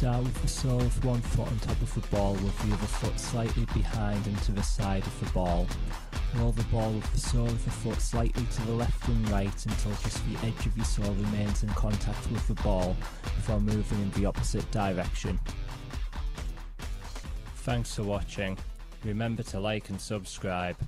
Start with the sole of one foot on top of the ball with the other foot slightly behind and to the side of the ball. Roll the ball with the sole of the foot slightly to the left and right until just the edge of your sole remains in contact with the ball before moving in the opposite direction. Thanks for watching. Remember to like and subscribe.